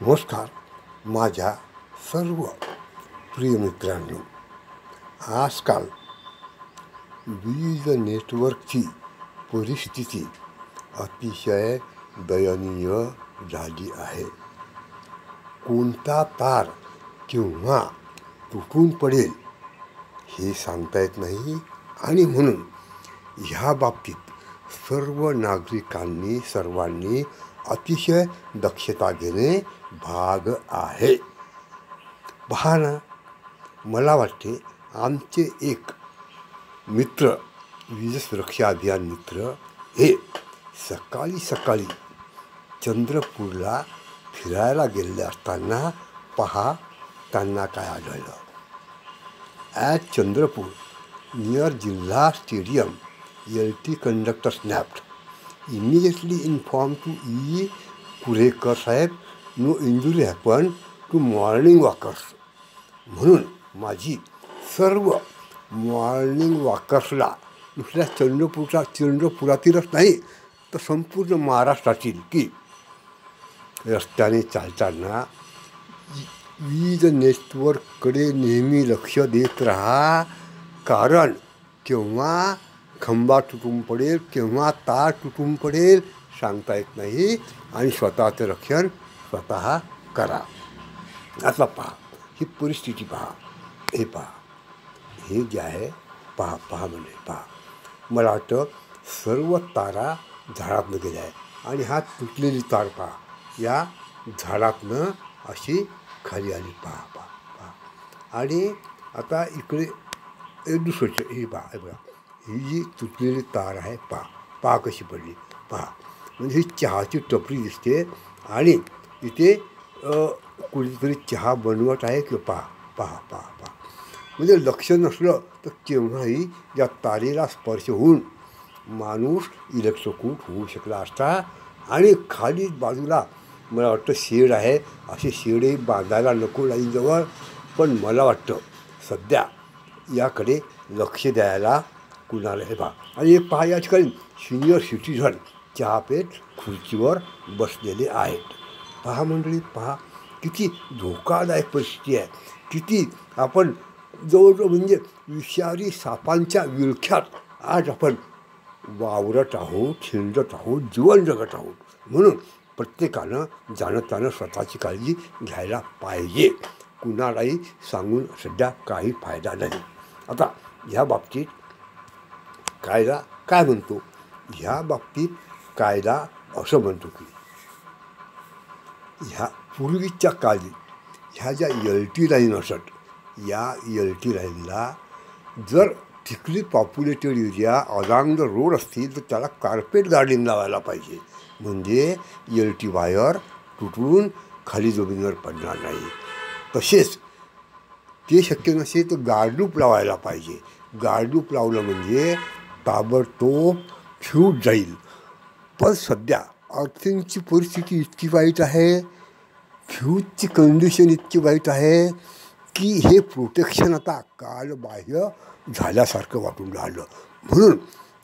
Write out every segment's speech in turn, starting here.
नमस्कार माझ्या सर्व प्रिय मित्रांनो. आजकाल वीज नेटवर्कची परिस्थिती अतिशय दयनीय झाली आहे. कोणता तार केव्हा तुटून पडेल हे सांगता येत नाही आणि म्हणून ह्या बाबतीत सर्व नागरिकांनी सर्वांनी अतिशय दक्षता घेणे भाग आहे. पहा ना मला वाटते आमचे एक मित्र वीज सुरक्षा अभियान मित्र हे सकाळी सकाळी चंद्रपूरला फिरायला गेलेले असताना पहा त्यांना काय आढळलं. ॲट चंद्रपूर नियर जिल्हा stadium L T conductor snapped. Immediately informed to E. Kurekar Saheb no injury happen to morning walkers म्हणून माझी सर्व मॉर्निंग वॉकर्सला नुसत्या चंद्रपूरचा चंद्रपुरातीलच नाही तर संपूर्ण महाराष्ट्रातील की रस्त्याने चालताना वीज नेटवर्ककडे नेहमी लक्ष देत राहा कारण केव्हा खंबा तुटून पडेल केव्हा तार तुटून पडेल सांगता येत नाही. आणि स्वतःचं रक्षण स्वतः करा. आता पहा ही परिस्थिती पहा. हे पहा. हे जे आहे पहा पहा म्हणजे पहा. मला वाटतं सर्व तारा झाडातनं गेल्या आहे आणि हा तुटलेली तार पहा. या झाडातनं अशी खाली आली. पहा पहा पहा. आणि आता इकडे दुसरं हे पहा हे बघा. ही जी तुटलेली तार आहे पहा. पा कशी पडली. पहा. म्हणजे ही चहाची टपरी दिसते आणि इथे कुणीतरी चहा बनवत आहे किंवा पहा. पहा पहा पहा. म्हणजे लक्ष नसलं तर केव्हाही या तारेला स्पर्श होऊन माणूस इलेक्ट्रोकूट होऊ शकला असता आणि खाली बाजूला मला वाटतं शेड आहे. असे शेडही बांधायला नको लाईनजवळ. पण मला वाटतं सध्या याकडे लक्ष द्यायला कुणाला हे पहा आणि एक पहा या ठिकाणी सिनियर सिटीझन चहापेट खुर्चीवर बसलेले आहेत पहा मंडळी पहा किती धोकादायक परिस्थिती आहे किती आपण जवळजवळ म्हणजे विषारी सापांच्या विळख्यात आज आपण वावरत आहोत हिंडत आहोत जीवन जगत आहोत म्हणून प्रत्येकानं जाणताना स्वतःची काळजी घ्यायला पाहिजे कुणालाही सांगून सध्या काही फायदा नाही आता ह्या बाबतीत कायदा काय म्हणतो? ह्या बाबतीत कायदा असं म्हणतो की ह्या पूर्वीच्या काळी ह्या ज्या एल टी लाईन असत या एल टी लाईनला जर thickly populated area along the road असतील तर त्याला कार्पेट गार्डिंग लावायला पाहिजे. म्हणजे एल टी वायर तुटून खाली जमिनीवर पडणार नाही. तसेच ते शक्य नसेल तर गार्डूप लावायला पाहिजे. गार्डूप लावलं म्हणजे ताबडतोब फ्यूज जाईल. पण सध्या अर्थिंगची परिस्थिती इतकी वाईट आहे फ्यूजची कंडिशन इतकी वाईट आहे की हे प्रोटेक्शन आता कालबाह्य झाल्यासारखं वाटून राहिलं. म्हणून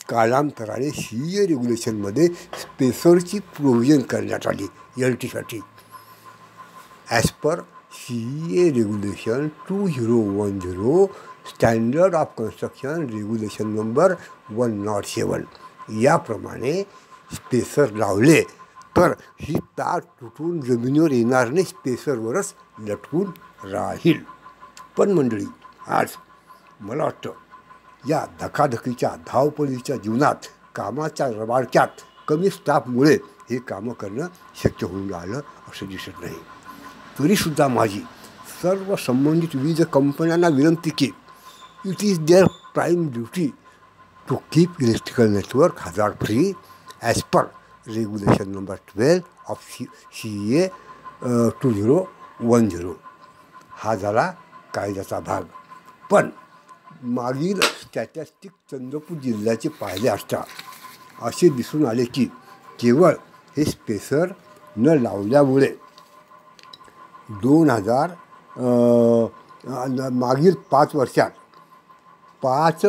कालांतराने सी ए रेग्युलेशनमध्ये स्पेसरची प्रोव्हिजन करण्यात आली एल टीसाठी as per C A regulation two zero one zero standard of construction regulation number one not seven याप्रमाणे स्पेसर लावले तर ही तार तुटून जमिनीवर येणार नाही स्पेसरवरच लटकून राहील पण मंडळी आज मला वाटतं या धकाधकीच्या धावपळीच्या जीवनात कामाच्या रबाडक्यात कमी स्टाफमुळे हे कामं करणं शक्य होऊन राहिलं असं दिसत नाही तरीसुद्धा माझी सर्व संबंधित वीज कंपन्यांना विनंती की it is their prime duty to keep electrical network hazard free as per regulation number twelve of C C A two zero one zero हा झाला कायद्याचा भाग. पण मागील स्टॅटॅस्टिक चंद्रपूर जिल्ह्याचे पाहिले असता असे दिसून आले की केवळ हे स्पेसर न लावल्यामुळे दोन हजार मागील पाच वर्षात पाच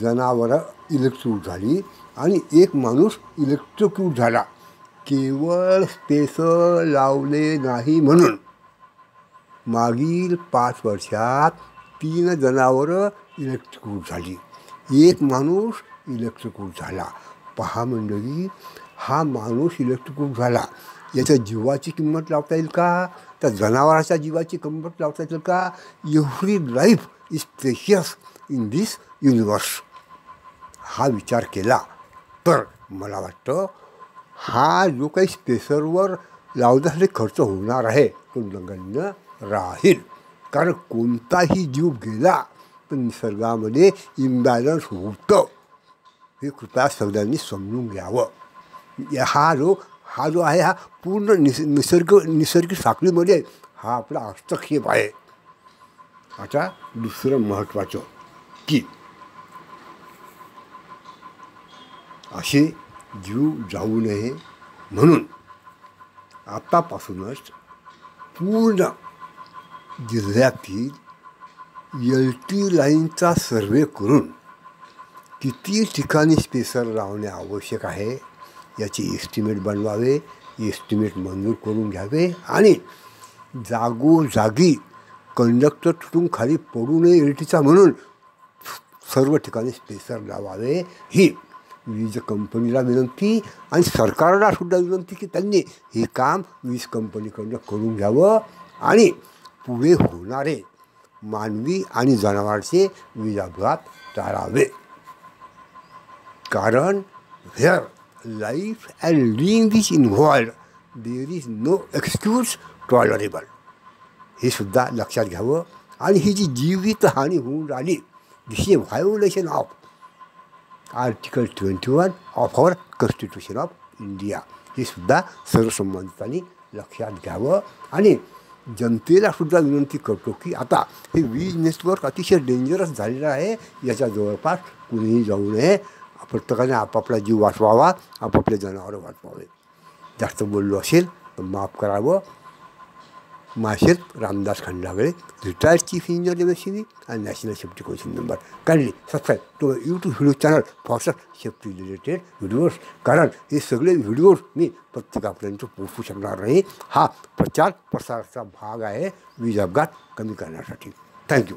जनावरं इलेक्ट्रिक झाली आणि एक माणूस इलेक्ट्रिक्यूट झाला. केवळ स्पेसर लावले नाही म्हणून. मागील पाच वर्षात तीन जनावरं इलेक्ट्रिक्यूट झाली. एक माणूस इलेक्ट्रिकूट झाला. पहा मंडळी हा माणूस इलेक्ट्रिकूट झाला. याच्या जीवाची किंमत लावता येईल का? त्या जनावराच्या जीवाची किंमत लावता येईल का? Every life is precious in this universe हा विचार केला तर मला वाटतं हा जो काही स्पेसरवर लावण्यासाठी खर्च होणार आहे तो नगण्य राहील. कारण कोणताही जीव गेला तर निसर्गामध्ये इम्बॅलन्स होतं. हे कृपया सगळ्यांनी समजून घ्यावं. हा जो हा जो आहे हा पूर्ण निस निसर्ग निसर्गिक साखळीमध्ये हा आपला हस्तक्षेप आहे. आता दुसरं महत्त्वाचं की असे जीव जाऊ नये म्हणून आत्तापासूनच पूर्ण जिल्ह्यातील एल टी लाईनचा सर्वे करून किती ठिकाणी स्पेसर लावणे आवश्यक आहे? याची एस्टिमेट बनवावे एस्टिमेट मंजूर करून घ्यावे आणि जागोजागी कंडक्टर तुटून खाली पडू नये एलटीचा म्हणून सर्व ठिकाणी स्पेसर लावावे. ही वीज कंपनीला विनंती आणि सरकारला सुद्धा विनंती की त्यांनी हे काम वीज कंपनीकडनं करून घ्यावं आणि पुढे होणारे मानवी आणि जनावरांचे वीज अपघात टाळावे. कारण where life and limb is involved there is no excuse tolerable हे सुद्धा लक्षात घ्यावं आणि ही जी जीवितहानी होऊन राहिली this is violation of article twenty one of our constitution of India हे सुद्धा सर्वसंबंधितांनी लक्षात घ्यावं आणि जनतेला सुद्धा विनंती करतो की आता हे वीज नेटवर्क अतिशय डेंजरस झालेलं आहे. याच्या जवळपास कुणीही जाऊ नये. प्रत्येकाने आपापला जीव वाचवावा आपापले जनावरं वाचवावे. जास्त बोललो असेल तर माफ करावं. माशेत Ramdas Khandagale retired chief engineer M आणि नॅशनल सेफ्टी कौन्सिल मेंबर. काढली subscribe to YouTube video channel for safety related videos. कारण हे सगळे व्हिडिओज मी प्रत्येकापर्यंत पोहोचू शकणार नाही. हा प्रचार प्रसाराचा भाग आहे. वीज अपघात कमी करण्यासाठी. थँक्यू